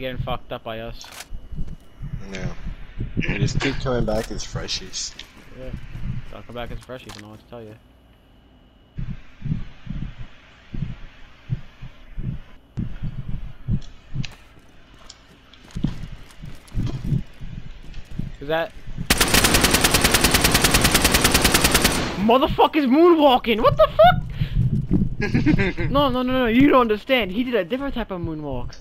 getting fucked up by us. No. They just keep coming back as freshies. Yeah. I'll come back as freshies and know what to tell you. Is that Motherfucker's moonwalking! What the fuck? no, no, no, no, you don't understand. He did a different type of moonwalk.